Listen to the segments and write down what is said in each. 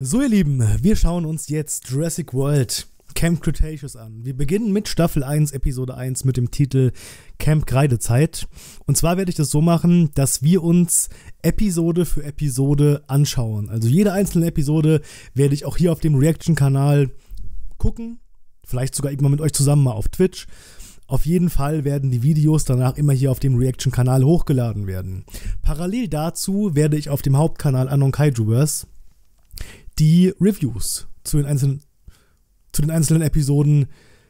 So, ihr Lieben, wir schauen uns jetzt Jurassic World Camp Cretaceous an. Wir beginnen mit Staffel 1, Episode 1 mit dem Titel Camp Kreidezeit. Und zwar werde ich das so machen, dass wir uns Episode für Episode anschauen. Also jede einzelne Episode werde ich auch hier auf dem Reaction-Kanal gucken. Vielleicht sogar irgendwann mit euch zusammen mal auf Twitch. Auf jeden Fall werden die Videos danach immer hier auf dem Reaction-Kanal hochgeladen werden. Parallel dazu werde ich auf dem Hauptkanal Anon Kaijuverse die Reviews zu den einzelnen, zu den einzelnen Episoden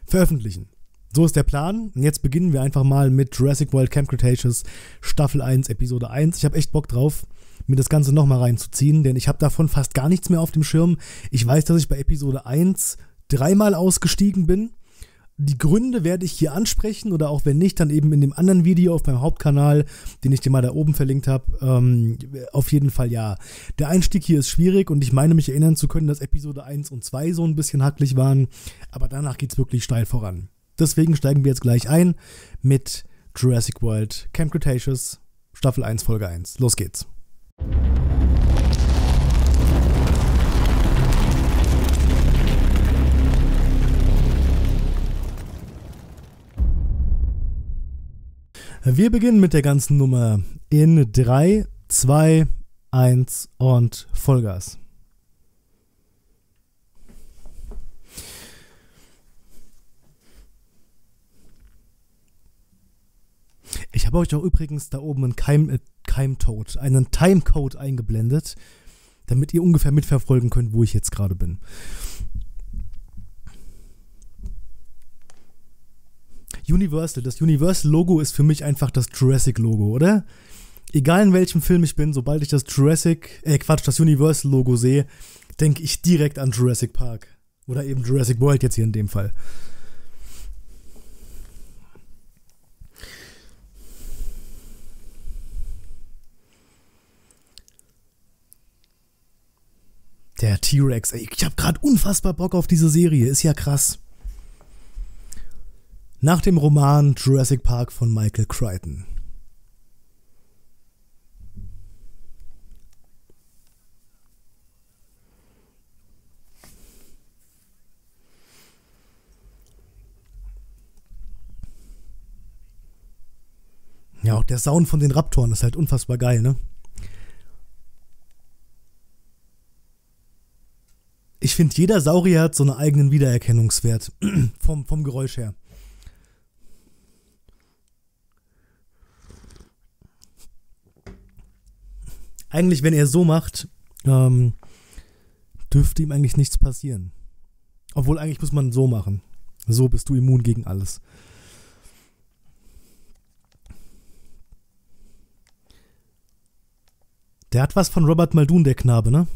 veröffentlichen. So ist der Plan. Und jetzt beginnen wir einfach mal mit Jurassic World Camp Cretaceous Staffel 1, Episode 1. Ich habe echt Bock drauf, mir das Ganze nochmal reinzuziehen, denn ich habe davon fast gar nichts mehr auf dem Schirm. Ich weiß, dass ich bei Episode 1 dreimal ausgestiegen bin die Gründe werde ich hier ansprechen oder auch wenn nicht, dann eben in dem anderen Video auf meinem Hauptkanal, den ich dir mal da oben verlinkt habe. Ähm, auf jeden Fall ja. Der Einstieg hier ist schwierig und ich meine mich erinnern zu können, dass Episode 1 und 2 so ein bisschen hacklich waren, aber danach geht es wirklich steil voran. Deswegen steigen wir jetzt gleich ein mit Jurassic World Camp Cretaceous Staffel 1 Folge 1. Los geht's. Wir beginnen mit der ganzen Nummer in 3, 2, 1 und Vollgas. Ich habe euch auch übrigens da oben einen Keim, äh, Keimcode, einen Timecode eingeblendet, damit ihr ungefähr mitverfolgen könnt, wo ich jetzt gerade bin. Universal. Das Universal-Logo ist für mich einfach das Jurassic-Logo, oder? Egal in welchem Film ich bin, sobald ich das Jurassic, äh Quatsch, das Universal-Logo sehe, denke ich direkt an Jurassic Park. Oder eben Jurassic World jetzt hier in dem Fall. Der T-Rex, ey, ich habe gerade unfassbar Bock auf diese Serie, ist ja krass nach dem Roman Jurassic Park von Michael Crichton. Ja, auch der Sound von den Raptoren ist halt unfassbar geil, ne? Ich finde, jeder Saurier hat so einen eigenen Wiedererkennungswert vom, vom Geräusch her. Eigentlich, wenn er so macht, ähm, dürfte ihm eigentlich nichts passieren. Obwohl eigentlich muss man so machen. So bist du immun gegen alles. Der hat was von Robert Muldoon, der Knabe, ne?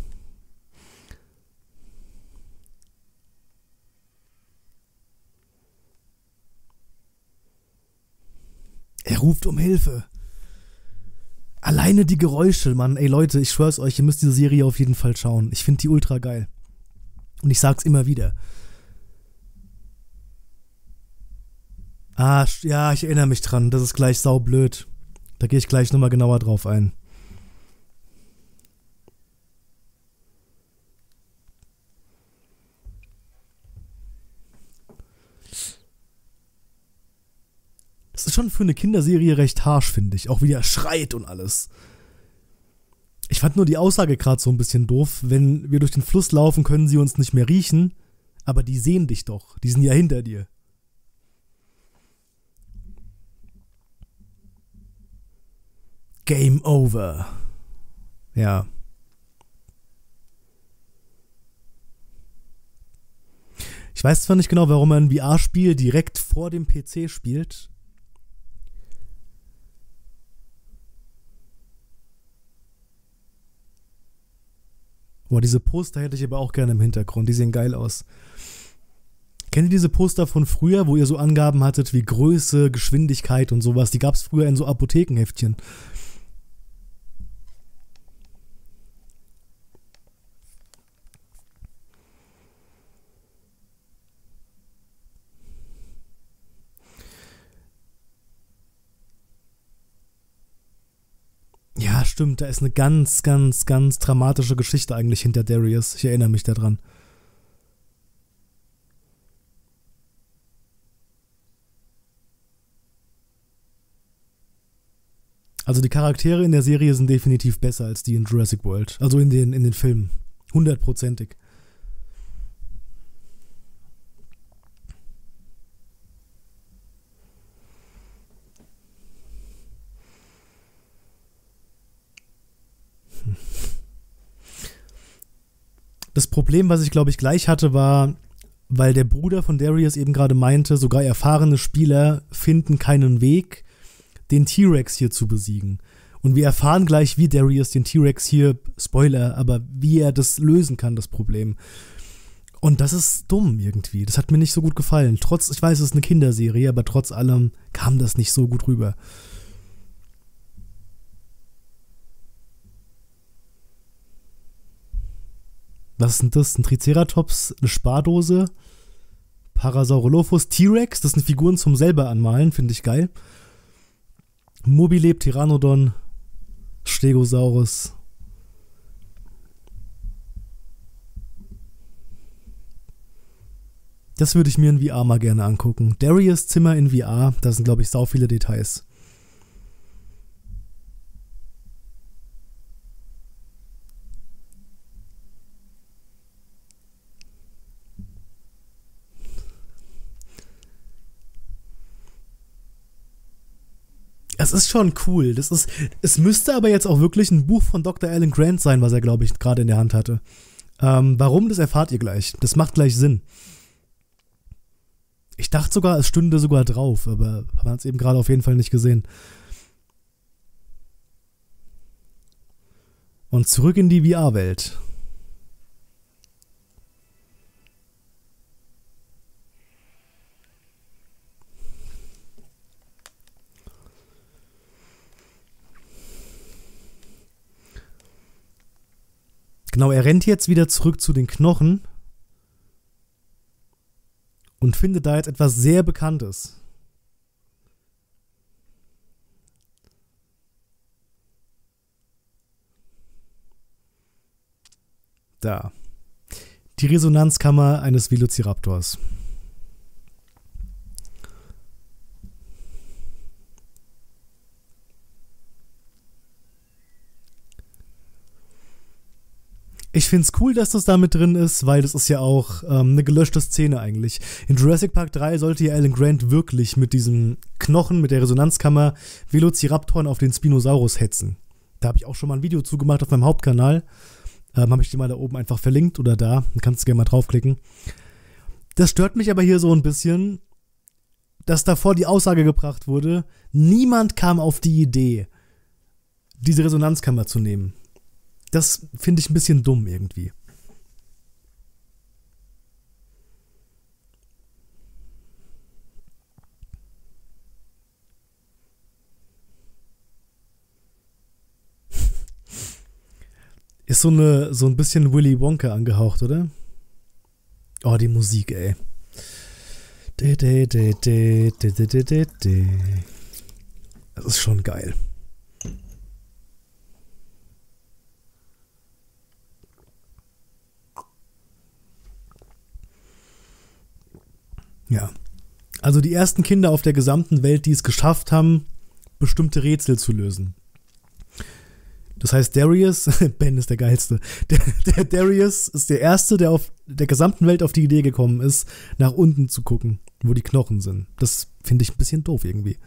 Er ruft um Hilfe. Alleine die Geräusche, Mann. Ey Leute, ich schwör's euch, ihr müsst diese Serie auf jeden Fall schauen. Ich finde die ultra geil. Und ich sag's immer wieder. Ah, ja, ich erinnere mich dran. Das ist gleich saublöd. Da gehe ich gleich nochmal genauer drauf ein. Ist schon für eine Kinderserie recht harsch, finde ich. Auch wie er schreit und alles. Ich fand nur die Aussage gerade so ein bisschen doof. Wenn wir durch den Fluss laufen, können sie uns nicht mehr riechen. Aber die sehen dich doch. Die sind ja hinter dir. Game over. Ja. Ich weiß zwar nicht genau, warum er ein VR-Spiel direkt vor dem PC spielt, Boah, diese Poster hätte ich aber auch gerne im Hintergrund. Die sehen geil aus. Kennt ihr diese Poster von früher, wo ihr so Angaben hattet wie Größe, Geschwindigkeit und sowas? Die gab es früher in so Apothekenheftchen. Stimmt, da ist eine ganz, ganz, ganz dramatische Geschichte eigentlich hinter Darius. Ich erinnere mich daran. Also die Charaktere in der Serie sind definitiv besser als die in Jurassic World. Also in den, in den Filmen. Hundertprozentig. Das Problem, was ich glaube ich gleich hatte, war, weil der Bruder von Darius eben gerade meinte, sogar erfahrene Spieler finden keinen Weg, den T-Rex hier zu besiegen. Und wir erfahren gleich, wie Darius den T-Rex hier, Spoiler, aber wie er das lösen kann, das Problem. Und das ist dumm irgendwie. Das hat mir nicht so gut gefallen. Trotz, ich weiß, es ist eine Kinderserie, aber trotz allem kam das nicht so gut rüber. Was denn das? Ein Triceratops, eine Spardose, Parasaurolophus, T-Rex, das sind Figuren zum selber anmalen, finde ich geil. Mobileb, Pteranodon, Stegosaurus. Das würde ich mir in VR mal gerne angucken. Darius Zimmer in VR, da sind, glaube ich, sau viele Details. Das ist schon cool. Das ist, es müsste aber jetzt auch wirklich ein Buch von Dr. Alan Grant sein, was er, glaube ich, gerade in der Hand hatte. Ähm, warum, das erfahrt ihr gleich. Das macht gleich Sinn. Ich dachte sogar, es stünde sogar drauf, aber man hat es eben gerade auf jeden Fall nicht gesehen. Und zurück in die VR-Welt. Genau, er rennt jetzt wieder zurück zu den Knochen und findet da jetzt etwas sehr Bekanntes. Da. Die Resonanzkammer eines Velociraptors. Ich finde es cool, dass das da mit drin ist, weil das ist ja auch ähm, eine gelöschte Szene eigentlich. In Jurassic Park 3 sollte ja Alan Grant wirklich mit diesem Knochen, mit der Resonanzkammer Velociraptoren auf den Spinosaurus hetzen. Da habe ich auch schon mal ein Video zugemacht auf meinem Hauptkanal. Ähm, habe ich dir mal da oben einfach verlinkt oder da. Dann kannst du gerne mal draufklicken. Das stört mich aber hier so ein bisschen, dass davor die Aussage gebracht wurde, niemand kam auf die Idee, diese Resonanzkammer zu nehmen. Das finde ich ein bisschen dumm irgendwie. Ist so, eine, so ein bisschen Willy Wonka angehaucht, oder? Oh, die Musik, ey. Das ist schon geil. Ja. Also die ersten Kinder auf der gesamten Welt, die es geschafft haben, bestimmte Rätsel zu lösen. Das heißt, Darius, Ben ist der geilste. Der, der, Darius ist der erste, der auf der gesamten Welt auf die Idee gekommen ist, nach unten zu gucken, wo die Knochen sind. Das finde ich ein bisschen doof irgendwie.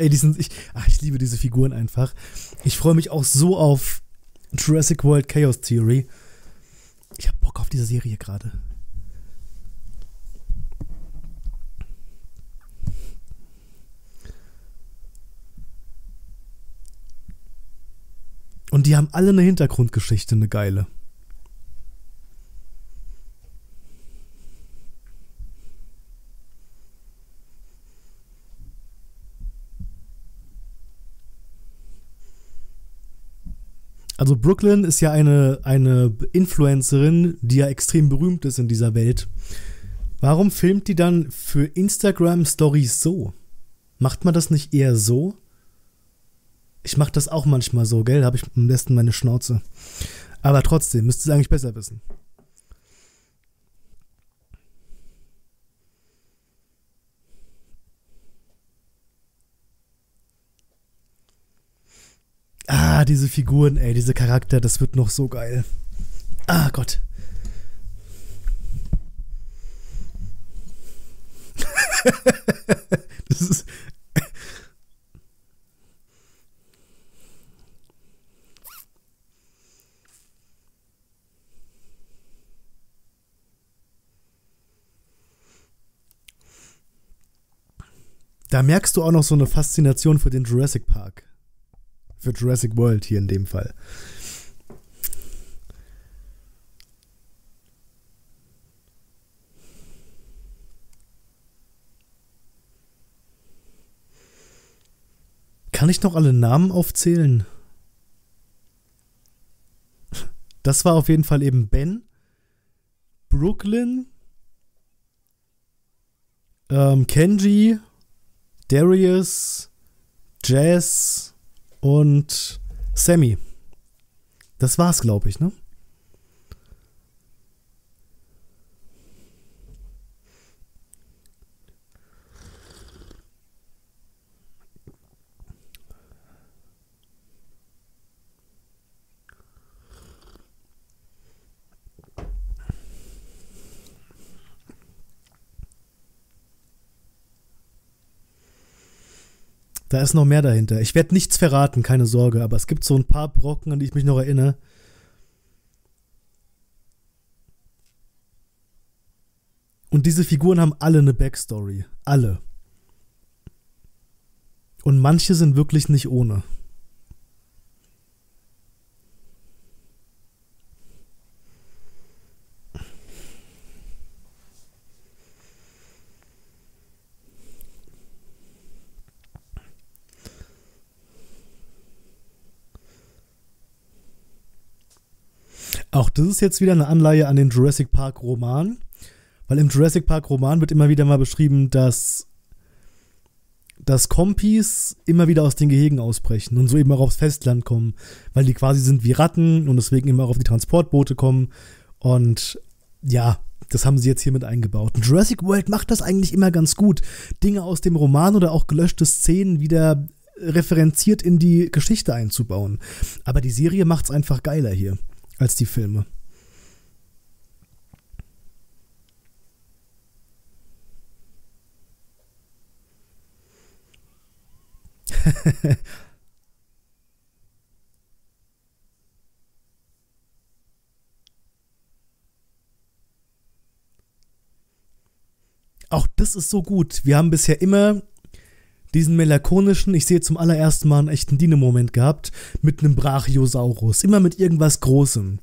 Ey, die sind, ich, ach, ich liebe diese Figuren einfach. Ich freue mich auch so auf Jurassic World Chaos Theory. Ich habe Bock auf diese Serie gerade. Und die haben alle eine Hintergrundgeschichte, eine geile. Also Brooklyn ist ja eine, eine Influencerin, die ja extrem berühmt ist in dieser Welt. Warum filmt die dann für Instagram Stories so? Macht man das nicht eher so? Ich mach das auch manchmal so, gell? Habe ich am besten meine Schnauze. Aber trotzdem, müsste es eigentlich besser wissen. Ah, diese Figuren, ey, diese Charakter, das wird noch so geil. Ah, Gott. das ist. Da merkst du auch noch so eine Faszination für den Jurassic Park. Für Jurassic World hier in dem Fall. Kann ich noch alle Namen aufzählen? Das war auf jeden Fall eben Ben, Brooklyn, ähm, Kenji, Darius, Jazz und Sammy. Das war's, glaube ich, ne? Da ist noch mehr dahinter. Ich werde nichts verraten, keine Sorge, aber es gibt so ein paar Brocken, an die ich mich noch erinnere. Und diese Figuren haben alle eine Backstory. Alle. Und manche sind wirklich nicht ohne. Auch das ist jetzt wieder eine Anleihe an den Jurassic Park Roman, weil im Jurassic Park Roman wird immer wieder mal beschrieben, dass dass Kompis immer wieder aus den Gehegen ausbrechen und so eben auch aufs Festland kommen, weil die quasi sind wie Ratten und deswegen immer auch auf die Transportboote kommen. Und ja, das haben sie jetzt hier mit eingebaut. Und Jurassic World macht das eigentlich immer ganz gut. Dinge aus dem Roman oder auch gelöschte Szenen wieder referenziert in die Geschichte einzubauen. Aber die Serie macht es einfach geiler hier als die Filme. Auch das ist so gut. Wir haben bisher immer diesen melancholischen, ich sehe zum allerersten Mal einen echten Dino-Moment gehabt, mit einem Brachiosaurus, immer mit irgendwas Großem.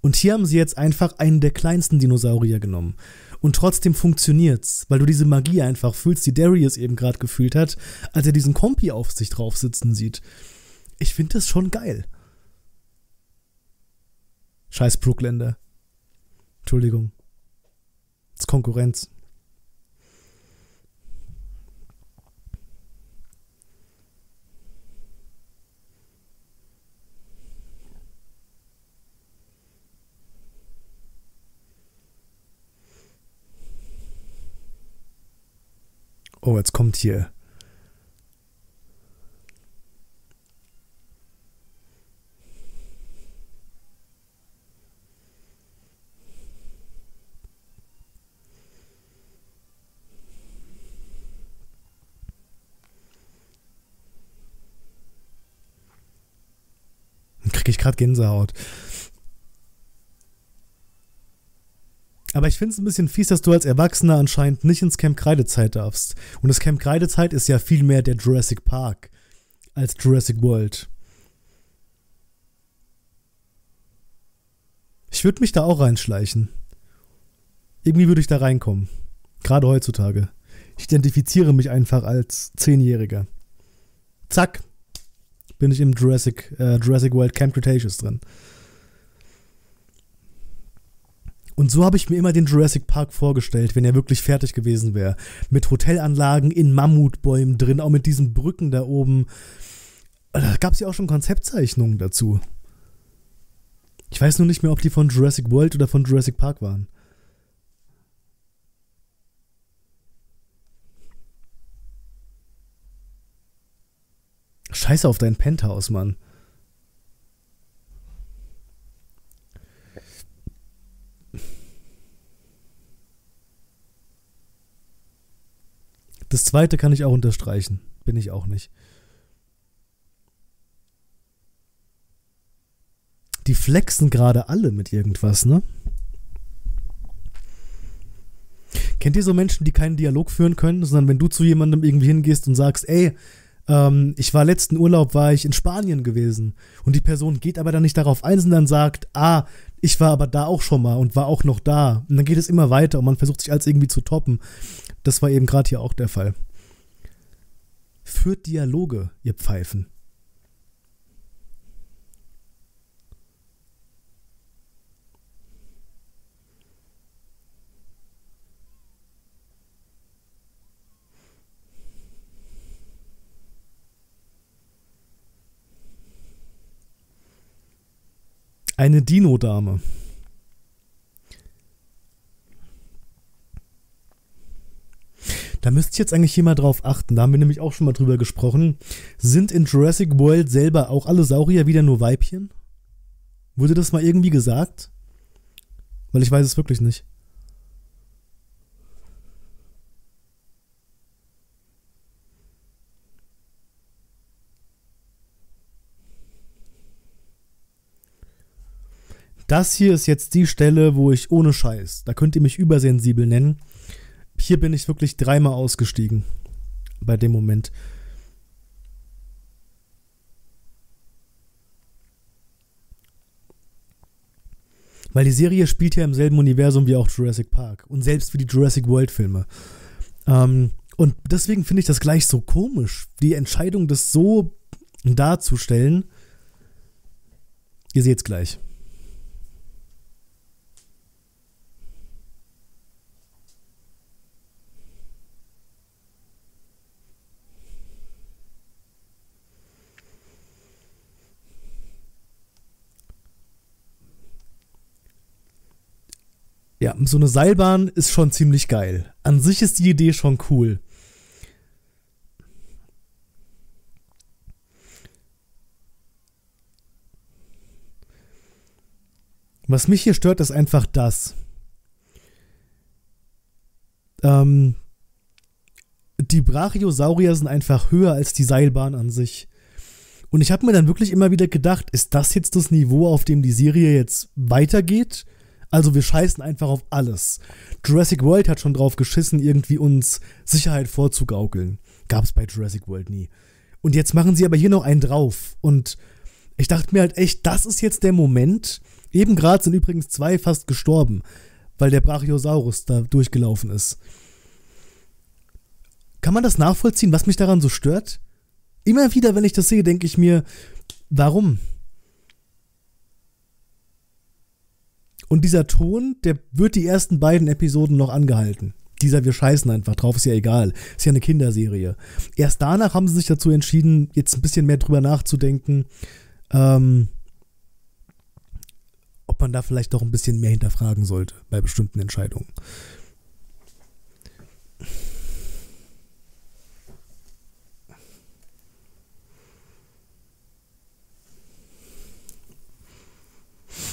Und hier haben sie jetzt einfach einen der kleinsten Dinosaurier genommen. Und trotzdem funktioniert's, weil du diese Magie einfach fühlst, die Darius eben gerade gefühlt hat, als er diesen Kompi auf sich drauf sitzen sieht. Ich finde das schon geil. Scheiß Brookländer. Entschuldigung. Das ist Konkurrenz. Oh, jetzt kommt hier. Kriege ich gerade Gänsehaut. Aber ich finde es ein bisschen fies, dass du als Erwachsener anscheinend nicht ins Camp Kreidezeit darfst. Und das Camp Kreidezeit ist ja viel mehr der Jurassic Park als Jurassic World. Ich würde mich da auch reinschleichen. Irgendwie würde ich da reinkommen. Gerade heutzutage. Ich identifiziere mich einfach als Zehnjähriger. Zack. bin ich im Jurassic, äh, Jurassic World Camp Cretaceous drin. Und so habe ich mir immer den Jurassic Park vorgestellt, wenn er wirklich fertig gewesen wäre. Mit Hotelanlagen in Mammutbäumen drin, auch mit diesen Brücken da oben. Da gab es ja auch schon Konzeptzeichnungen dazu. Ich weiß nur nicht mehr, ob die von Jurassic World oder von Jurassic Park waren. Scheiße auf dein Penthouse, Mann. Das zweite kann ich auch unterstreichen. Bin ich auch nicht. Die flexen gerade alle mit irgendwas, ne? Kennt ihr so Menschen, die keinen Dialog führen können, sondern wenn du zu jemandem irgendwie hingehst und sagst, ey, ähm, ich war letzten Urlaub, war ich in Spanien gewesen und die Person geht aber dann nicht darauf ein, sondern sagt, ah, ich war aber da auch schon mal und war auch noch da. Und dann geht es immer weiter und man versucht sich als irgendwie zu toppen. Das war eben gerade hier auch der Fall. Führt Dialoge, ihr Pfeifen. Eine Dino-Dame. Da müsste ich jetzt eigentlich hier mal drauf achten. Da haben wir nämlich auch schon mal drüber gesprochen. Sind in Jurassic World selber auch alle Saurier wieder nur Weibchen? Wurde das mal irgendwie gesagt? Weil ich weiß es wirklich nicht. Das hier ist jetzt die Stelle, wo ich ohne Scheiß, da könnt ihr mich übersensibel nennen. Hier bin ich wirklich dreimal ausgestiegen. Bei dem Moment. Weil die Serie spielt ja im selben Universum wie auch Jurassic Park. Und selbst wie die Jurassic World Filme. Ähm, und deswegen finde ich das gleich so komisch, die Entscheidung, das so darzustellen. Ihr seht es gleich. Ja, so eine Seilbahn ist schon ziemlich geil. An sich ist die Idee schon cool. Was mich hier stört, ist einfach das. Ähm, die Brachiosaurier sind einfach höher als die Seilbahn an sich. Und ich habe mir dann wirklich immer wieder gedacht, ist das jetzt das Niveau, auf dem die Serie jetzt weitergeht? Also wir scheißen einfach auf alles. Jurassic World hat schon drauf geschissen, irgendwie uns Sicherheit vorzugaukeln. Gab's bei Jurassic World nie. Und jetzt machen sie aber hier noch einen drauf. Und ich dachte mir halt echt, das ist jetzt der Moment. Eben gerade sind übrigens zwei fast gestorben, weil der Brachiosaurus da durchgelaufen ist. Kann man das nachvollziehen, was mich daran so stört? Immer wieder, wenn ich das sehe, denke ich mir, warum? Und dieser Ton, der wird die ersten beiden Episoden noch angehalten. Dieser wir scheißen einfach drauf, ist ja egal. Ist ja eine Kinderserie. Erst danach haben sie sich dazu entschieden, jetzt ein bisschen mehr drüber nachzudenken, ähm, ob man da vielleicht doch ein bisschen mehr hinterfragen sollte bei bestimmten Entscheidungen.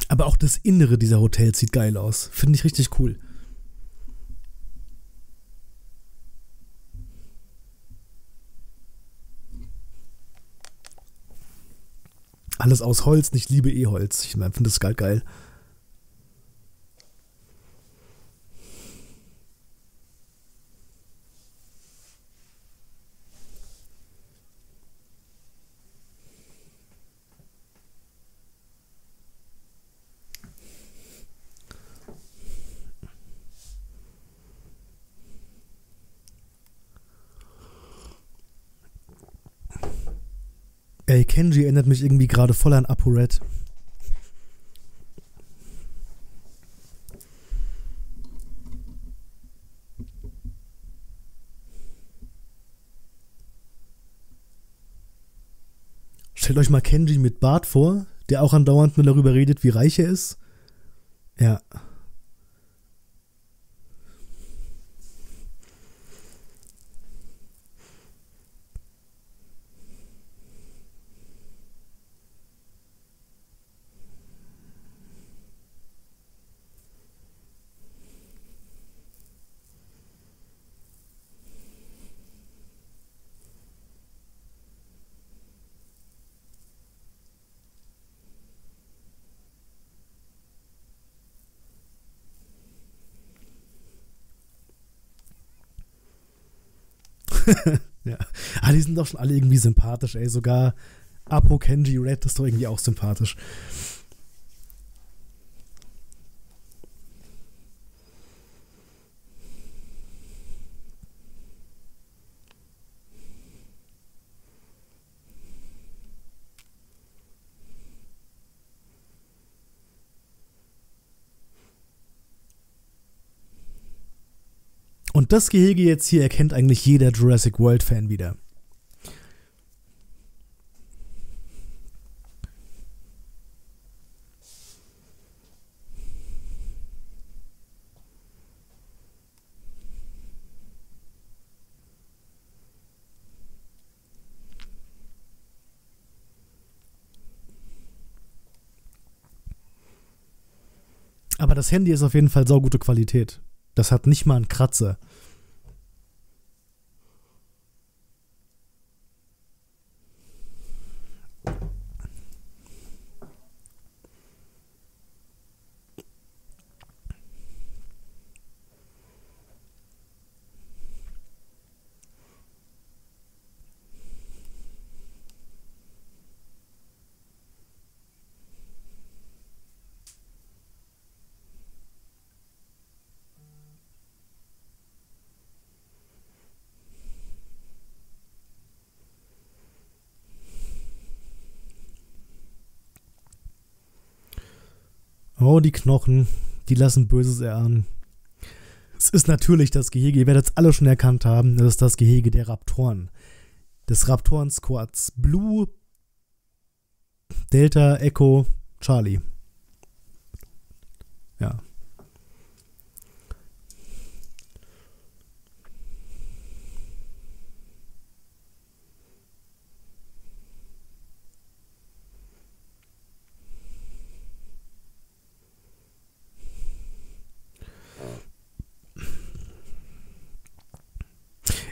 Aber auch das Innere dieser Hotels sieht geil aus. Finde ich richtig cool. Alles aus Holz, nicht liebe eh Holz. Ich finde das geil geil. Kenji erinnert mich irgendwie gerade voll an ApoRed. Stellt euch mal Kenji mit Bart vor, der auch andauernd nur darüber redet, wie reich er ist. Ja. ja. Ah, die sind doch schon alle irgendwie sympathisch, ey. Sogar Apo Kenji Red ist doch irgendwie auch sympathisch. Das Gehege jetzt hier erkennt eigentlich jeder Jurassic World-Fan wieder. Aber das Handy ist auf jeden Fall saugute Qualität. Das hat nicht mal einen Kratzer. Oh, die Knochen, die lassen Böses erahnen. Es ist natürlich das Gehege, ihr werdet es alle schon erkannt haben, das ist das Gehege der Raptoren. Des Raptoren-Squads. Blue, Delta, Echo, Charlie. Ja.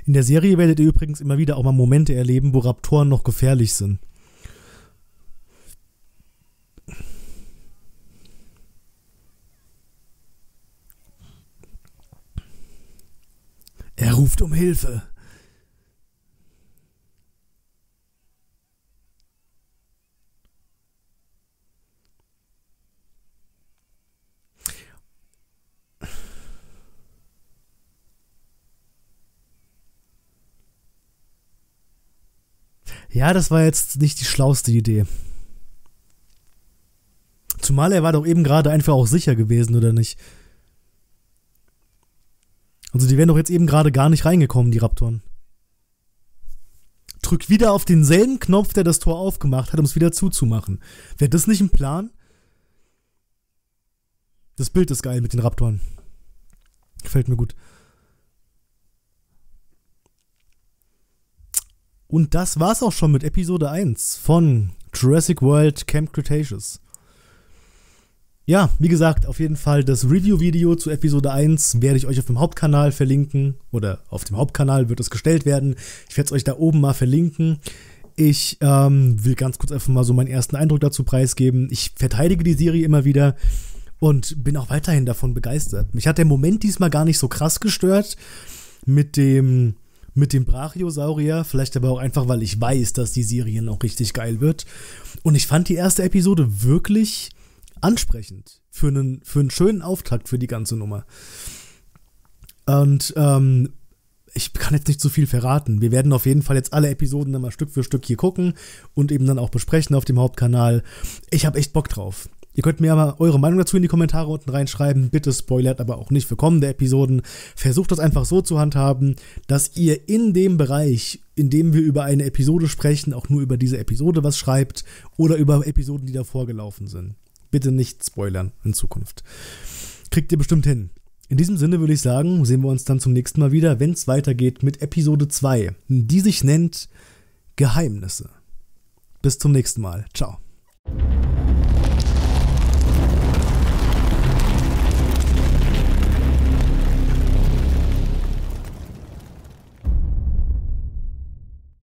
In der Serie werdet ihr übrigens immer wieder auch mal Momente erleben, wo Raptoren noch gefährlich sind. Er ruft um Hilfe. Ja, das war jetzt nicht die schlauste Idee. Zumal er war doch eben gerade einfach auch sicher gewesen, oder nicht? Also die wären doch jetzt eben gerade gar nicht reingekommen, die Raptoren. Drück wieder auf denselben Knopf, der das Tor aufgemacht hat, um es wieder zuzumachen. Wäre das nicht ein Plan? Das Bild ist geil mit den Raptoren. Gefällt mir gut. Und das war's auch schon mit Episode 1 von Jurassic World Camp Cretaceous. Ja, wie gesagt, auf jeden Fall das Review-Video zu Episode 1 werde ich euch auf dem Hauptkanal verlinken. Oder auf dem Hauptkanal wird es gestellt werden. Ich werde es euch da oben mal verlinken. Ich ähm, will ganz kurz einfach mal so meinen ersten Eindruck dazu preisgeben. Ich verteidige die Serie immer wieder und bin auch weiterhin davon begeistert. Mich hat der Moment diesmal gar nicht so krass gestört mit dem mit dem Brachiosaurier, vielleicht aber auch einfach, weil ich weiß, dass die Serie noch richtig geil wird. Und ich fand die erste Episode wirklich ansprechend für einen, für einen schönen Auftakt für die ganze Nummer. Und ähm, ich kann jetzt nicht zu viel verraten. Wir werden auf jeden Fall jetzt alle Episoden dann mal Stück für Stück hier gucken und eben dann auch besprechen auf dem Hauptkanal. Ich habe echt Bock drauf. Ihr könnt mir aber eure Meinung dazu in die Kommentare unten reinschreiben. Bitte spoilert aber auch nicht für kommende Episoden. Versucht das einfach so zu handhaben, dass ihr in dem Bereich, in dem wir über eine Episode sprechen, auch nur über diese Episode was schreibt oder über Episoden, die davor gelaufen sind. Bitte nicht spoilern in Zukunft. Kriegt ihr bestimmt hin. In diesem Sinne würde ich sagen, sehen wir uns dann zum nächsten Mal wieder, wenn es weitergeht mit Episode 2, die sich nennt Geheimnisse. Bis zum nächsten Mal. Ciao.